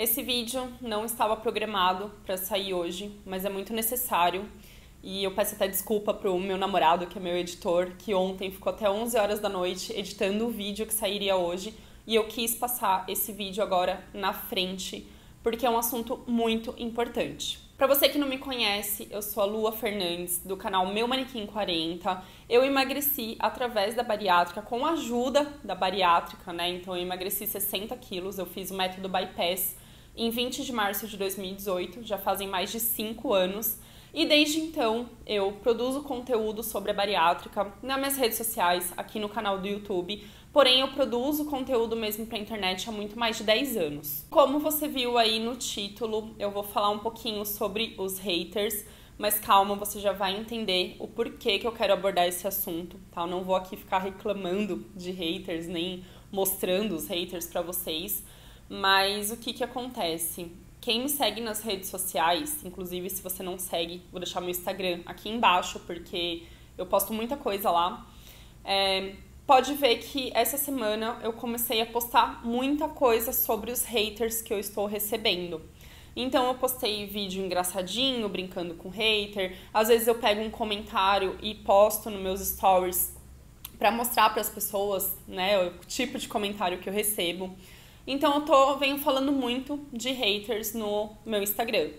Esse vídeo não estava programado para sair hoje, mas é muito necessário. E eu peço até desculpa pro meu namorado, que é meu editor, que ontem ficou até 11 horas da noite editando o vídeo que sairia hoje. E eu quis passar esse vídeo agora na frente, porque é um assunto muito importante. Para você que não me conhece, eu sou a Lua Fernandes, do canal Meu Manequim 40. Eu emagreci através da bariátrica, com a ajuda da bariátrica, né? Então eu emagreci 60 quilos, eu fiz o método bypass em 20 de março de 2018, já fazem mais de 5 anos. E desde então eu produzo conteúdo sobre a bariátrica nas minhas redes sociais, aqui no canal do YouTube Porém, eu produzo conteúdo mesmo para internet há muito mais de 10 anos. Como você viu aí no título, eu vou falar um pouquinho sobre os haters, mas calma, você já vai entender o porquê que eu quero abordar esse assunto, tá? Eu não vou aqui ficar reclamando de haters, nem mostrando os haters para vocês, mas o que que acontece? Quem me segue nas redes sociais, inclusive se você não segue, vou deixar meu Instagram aqui embaixo, porque eu posto muita coisa lá. É, pode ver que essa semana eu comecei a postar muita coisa sobre os haters que eu estou recebendo. Então eu postei vídeo engraçadinho, brincando com hater. Às vezes eu pego um comentário e posto nos meus stories para mostrar para as pessoas, né, o tipo de comentário que eu recebo. Então eu tô venho falando muito de haters no meu Instagram.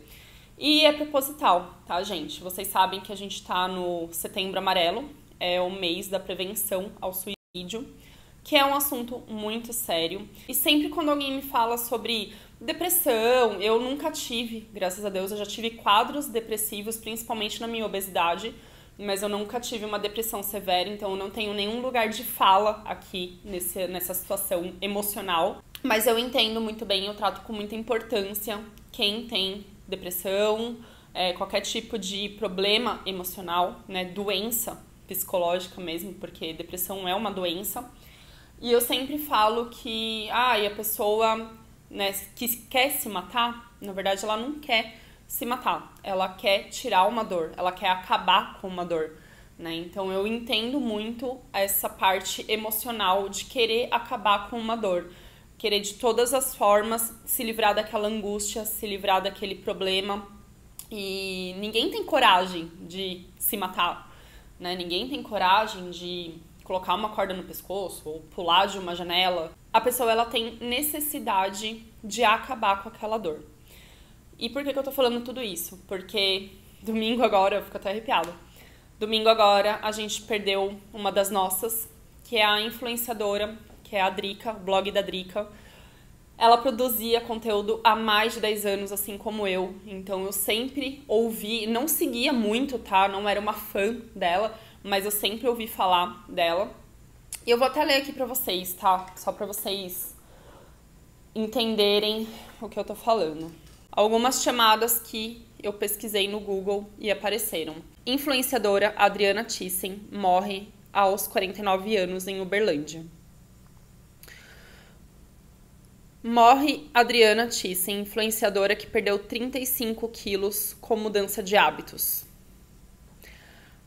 E é proposital, tá, gente? Vocês sabem que a gente tá no Setembro Amarelo, é o mês da prevenção ao suicídio que é um assunto muito sério. E sempre quando alguém me fala sobre depressão, eu nunca tive, graças a Deus, eu já tive quadros depressivos, principalmente na minha obesidade, mas eu nunca tive uma depressão severa, então eu não tenho nenhum lugar de fala aqui nesse, nessa situação emocional. Mas eu entendo muito bem, eu trato com muita importância quem tem depressão, é, qualquer tipo de problema emocional, né, doença psicológica mesmo, porque depressão é uma doença. E eu sempre falo que ah, a pessoa né, que quer se matar, na verdade ela não quer se matar, ela quer tirar uma dor, ela quer acabar com uma dor. Né? Então eu entendo muito essa parte emocional de querer acabar com uma dor, querer de todas as formas se livrar daquela angústia, se livrar daquele problema. E ninguém tem coragem de se matar né? Ninguém tem coragem de colocar uma corda no pescoço ou pular de uma janela. A pessoa ela tem necessidade de acabar com aquela dor. E por que, que eu tô falando tudo isso? Porque domingo agora, eu fico até arrepiada. Domingo agora a gente perdeu uma das nossas, que é a influenciadora, que é a Drica, o blog da Drica. Ela produzia conteúdo há mais de 10 anos, assim como eu. Então eu sempre ouvi, não seguia muito, tá? Não era uma fã dela, mas eu sempre ouvi falar dela. E eu vou até ler aqui pra vocês, tá? Só pra vocês entenderem o que eu tô falando. Algumas chamadas que eu pesquisei no Google e apareceram. Influenciadora Adriana Thyssen morre aos 49 anos em Uberlândia. Morre Adriana Thyssen, influenciadora que perdeu 35 quilos com mudança de hábitos.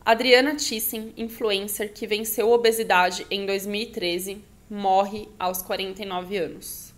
Adriana Thyssen, influencer que venceu obesidade em 2013, morre aos 49 anos.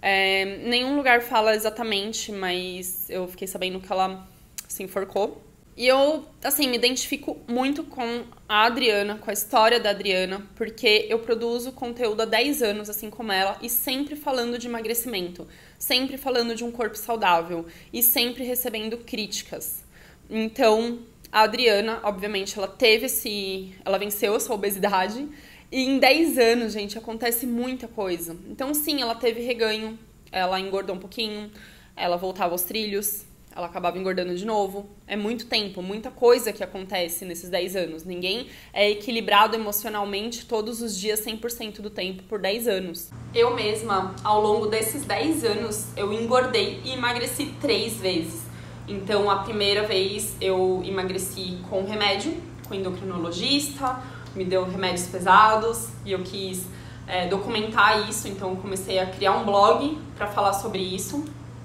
É, nenhum lugar fala exatamente, mas eu fiquei sabendo que ela se enforcou. E eu, assim, me identifico muito com a Adriana, com a história da Adriana, porque eu produzo conteúdo há 10 anos, assim como ela, e sempre falando de emagrecimento, sempre falando de um corpo saudável e sempre recebendo críticas. Então, a Adriana, obviamente, ela teve esse. Ela venceu essa obesidade. E em 10 anos, gente, acontece muita coisa. Então, sim, ela teve reganho, ela engordou um pouquinho, ela voltava aos trilhos, ela acabava engordando de novo. É muito tempo, muita coisa que acontece nesses 10 anos. Ninguém é equilibrado emocionalmente todos os dias 100% do tempo por 10 anos. Eu mesma, ao longo desses 10 anos, eu engordei e emagreci três vezes. Então, a primeira vez eu emagreci com remédio, com endocrinologista, me deu remédios pesados e eu quis é, documentar isso, então comecei a criar um blog para falar sobre isso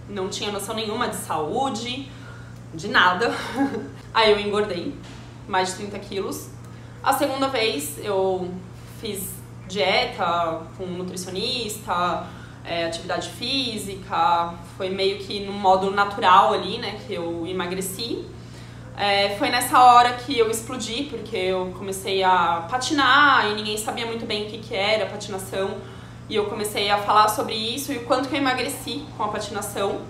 não tinha noção nenhuma de saúde, de nada. Aí eu engordei mais de 30 quilos. A segunda vez eu fiz dieta com um nutricionista, é, atividade física, foi meio que no modo natural ali, né, que eu emagreci. É, foi nessa hora que eu explodi, porque eu comecei a patinar e ninguém sabia muito bem o que, que era patinação. E eu comecei a falar sobre isso e o quanto que eu emagreci com a patinação.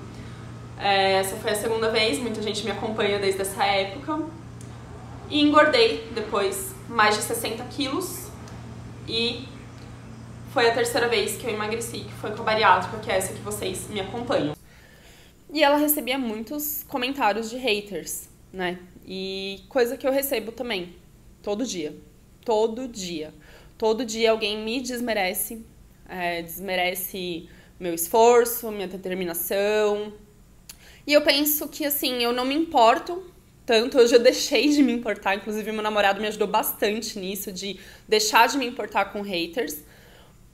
É, essa foi a segunda vez, muita gente me acompanha desde essa época. E engordei depois mais de 60 quilos. E foi a terceira vez que eu emagreci, que foi com a bariátrica, que é essa que vocês me acompanham. E ela recebia muitos comentários de haters, né? E coisa que eu recebo também, todo dia. Todo dia. Todo dia alguém me desmerece, é, desmerece meu esforço, minha determinação. E eu penso que, assim, eu não me importo tanto, eu já deixei de me importar, inclusive meu namorado me ajudou bastante nisso, de deixar de me importar com haters,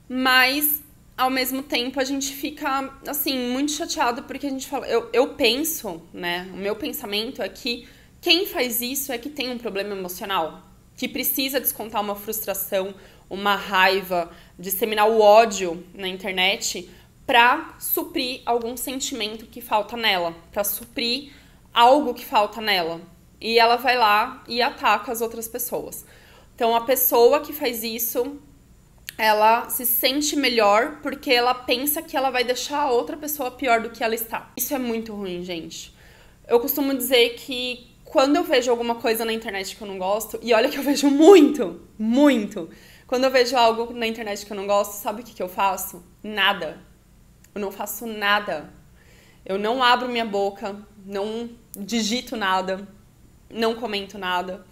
mas ao mesmo tempo a gente fica, assim, muito chateado porque a gente fala, eu, eu penso, né, o meu pensamento é que quem faz isso é que tem um problema emocional, que precisa descontar uma frustração, uma raiva, disseminar o ódio na internet para suprir algum sentimento que falta nela, para suprir algo que falta nela. E ela vai lá e ataca as outras pessoas. Então a pessoa que faz isso, ela se sente melhor porque ela pensa que ela vai deixar a outra pessoa pior do que ela está. Isso é muito ruim, gente. Eu costumo dizer que quando eu vejo alguma coisa na internet que eu não gosto, e olha que eu vejo muito, muito. Quando eu vejo algo na internet que eu não gosto, sabe o que, que eu faço? Nada. Eu não faço nada. Eu não abro minha boca, não digito nada, não comento nada.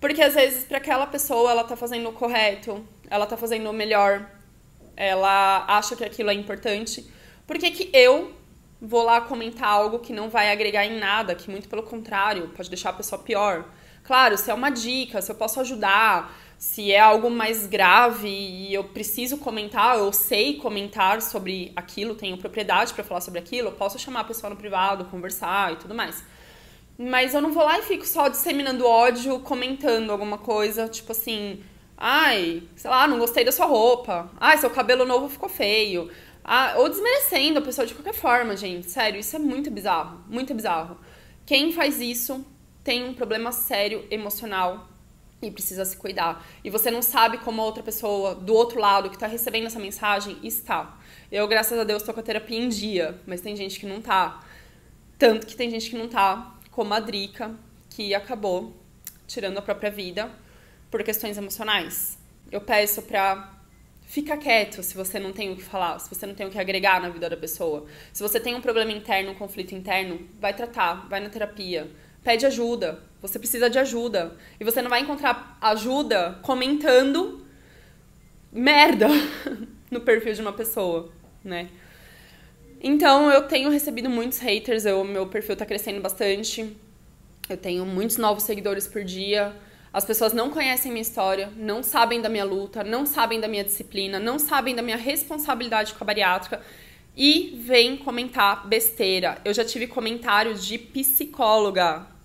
Porque às vezes para aquela pessoa ela tá fazendo o correto, ela tá fazendo o melhor, ela acha que aquilo é importante. Por que, que eu vou lá comentar algo que não vai agregar em nada, que muito pelo contrário, pode deixar a pessoa pior. Claro, se é uma dica, se eu posso ajudar, se é algo mais grave e eu preciso comentar, eu sei comentar sobre aquilo, tenho propriedade para falar sobre aquilo, eu posso chamar a pessoa no privado, conversar e tudo mais. Mas eu não vou lá e fico só disseminando ódio, comentando alguma coisa, tipo assim, ai, sei lá, não gostei da sua roupa, ai, seu cabelo novo ficou feio, ah, ou desmerecendo a pessoa de qualquer forma, gente. Sério, isso é muito bizarro. Muito bizarro. Quem faz isso tem um problema sério emocional e precisa se cuidar. E você não sabe como a outra pessoa do outro lado que está recebendo essa mensagem está. Eu, graças a Deus, tô com a terapia em dia, mas tem gente que não tá. Tanto que tem gente que não tá, como a Drica, que acabou tirando a própria vida por questões emocionais. Eu peço pra Fica quieto se você não tem o que falar, se você não tem o que agregar na vida da pessoa. Se você tem um problema interno, um conflito interno, vai tratar, vai na terapia. Pede ajuda. Você precisa de ajuda. E você não vai encontrar ajuda comentando merda no perfil de uma pessoa, né? Então, eu tenho recebido muitos haters, meu perfil tá crescendo bastante. Eu tenho muitos novos seguidores por dia. As pessoas não conhecem minha história, não sabem da minha luta, não sabem da minha disciplina, não sabem da minha responsabilidade com a bariátrica e vêm comentar besteira. Eu já tive comentários de psicóloga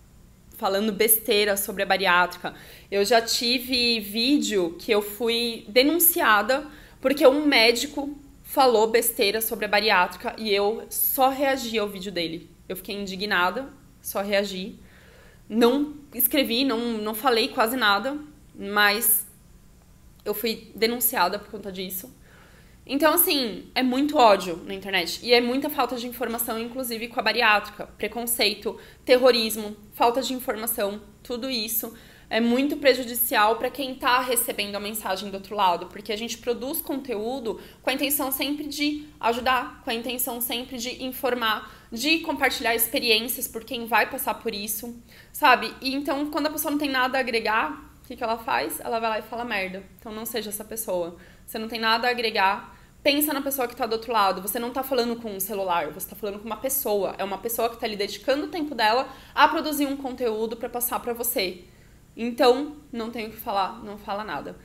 falando besteira sobre a bariátrica. Eu já tive vídeo que eu fui denunciada porque um médico falou besteira sobre a bariátrica e eu só reagi ao vídeo dele. Eu fiquei indignada, só reagi. Não escrevi, não, não falei quase nada, mas eu fui denunciada por conta disso. Então, assim, é muito ódio na internet. E é muita falta de informação, inclusive com a bariátrica. Preconceito, terrorismo, falta de informação, tudo isso é muito prejudicial para quem está recebendo a mensagem do outro lado, porque a gente produz conteúdo com a intenção sempre de ajudar, com a intenção sempre de informar, de compartilhar experiências por quem vai passar por isso, sabe? E então, quando a pessoa não tem nada a agregar, o que, que ela faz? Ela vai lá e fala merda. Então, não seja essa pessoa. Você não tem nada a agregar. Pensa na pessoa que está do outro lado. Você não está falando com um celular, você está falando com uma pessoa. É uma pessoa que está ali dedicando o tempo dela a produzir um conteúdo para passar para você. Então, não tenho o que falar, não fala nada.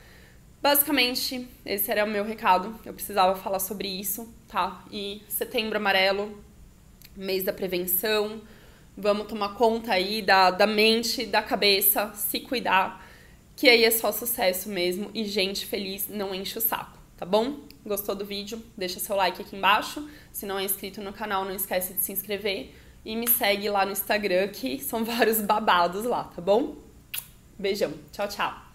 Basicamente, esse era o meu recado. Eu precisava falar sobre isso, tá? E setembro amarelo, mês da prevenção. Vamos tomar conta aí da, da mente, da cabeça, se cuidar, que aí é só sucesso mesmo. E gente feliz não enche o saco, tá bom? Gostou do vídeo? Deixa seu like aqui embaixo. Se não é inscrito no canal, não esquece de se inscrever. E me segue lá no Instagram, que são vários babados lá, tá bom? Beijão. Tchau, tchau.